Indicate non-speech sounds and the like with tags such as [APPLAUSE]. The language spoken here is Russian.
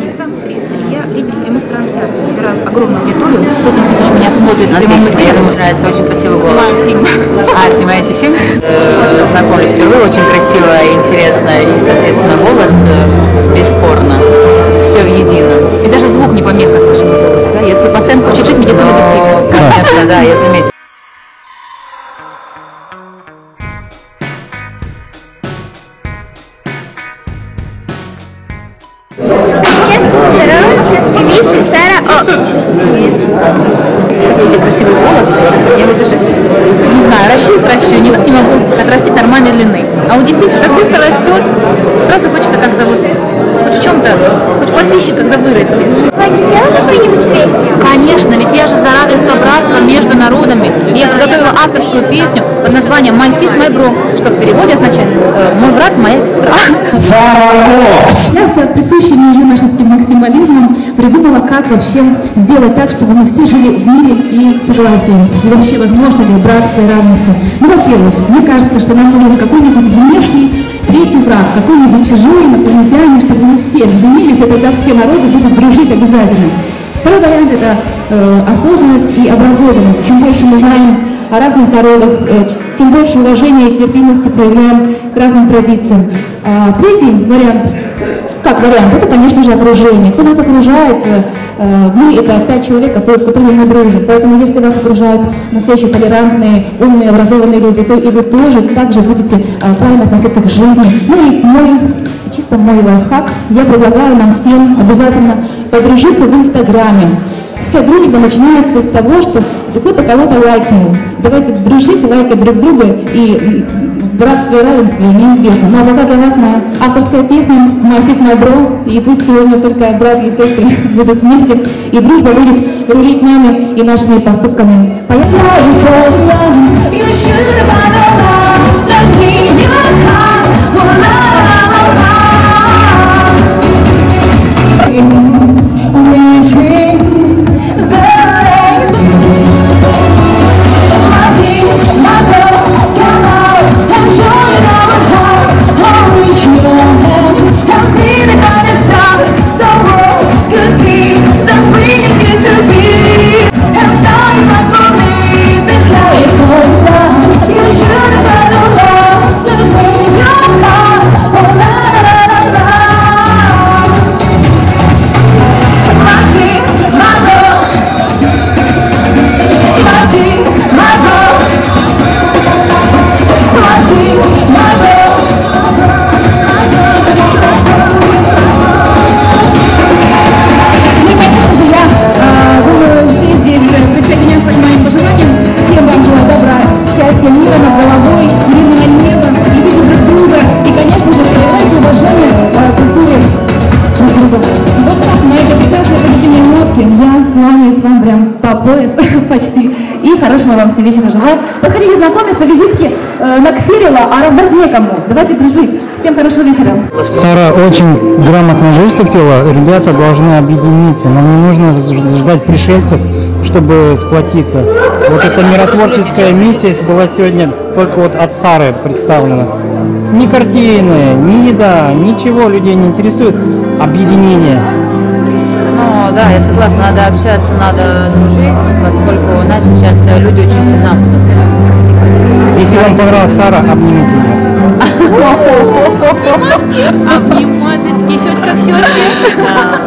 Риса. Я лидер прямых трансляций. Собираю огромную аудиторию. Сотни тысяч меня смотрят. в прямом Отлично, я думаю, нравится очень красивый голос. А, снимаете фильм? Э, Знакомлюсь впервые, очень красиво и интересно, и, соответственно, голос ращу, ращу, никак не могу отрастить нормальной длины. А у детей так быстро растет, сразу хочется как-то вот хоть в чем-то, хоть в подписчик когда вырасти. Песню под названием «My sis, my bro», что в переводе означает э, «Мой брат, моя сестра». Я с присущим мне юношеским максимализмом придумала, как вообще сделать так, чтобы мы все жили в мире и согласии. И вообще, возможно ли братство и равенство. Ну, во-первых, мне кажется, что нам нужен какой-нибудь внешний третий враг, какой-нибудь чужой инопланетяне, чтобы мы все объединились, и тогда все народы будут дружить обязательно. Второй вариант – это э, осознанность и образованность. Чем больше мы знаем о разных народах, э, тем больше уважения и терпимости проявляем к разным традициям. А третий вариант, как вариант, это, конечно же, окружение. Кто нас окружает, э, э, мы – это пять человек, с которыми мы дружим. Поэтому если вас окружают настоящие толерантные, умные, образованные люди, то и вы тоже также будете правильно относиться к жизни. Ну и мой, чисто мой лайфхак, я предлагаю нам всем обязательно подружиться в Инстаграме. Вся дружба начинается с того, что кто-то кого-то лайкнул. Давайте дружить, лайкать друг друга, и братство и равенство неизбежно. Ну а пока для вас моя авторская песня «My sis, my bro», и пусть сегодня только братья и сестры [LAUGHS] будут вместе, и дружба будет рулить нами и нашими поступками. Ну и, мира над головой, мирного неба, любите друг друга и, конечно же, проявляйте уважение к культуре друг друга. Вот так, на этой прекрасной позитивной нотке я кланяюсь вам прям по пояс [LAUGHS] почти. И хорошего вам всего вечера желаю. Подходите знакомиться, визитки э, на Ксерила, а раздать некому. Давайте дружить. Всем хорошего вечера. Сара очень грамотно выступила. Ребята должны объединиться. Нам не нужно ждать пришельцев, чтобы сплотиться. Вот эта миротворческая миссия была сегодня только вот от Сары представлена. Ни картины, ни еда, ничего людей не интересует. Объединение. Ну, да, я согласна, надо общаться, надо дружить, поскольку у нас сейчас э, люди очень сильно замкнуты. Если вам понравилась Сара, обнимите ее. Обнимашечки, щечка к щечке.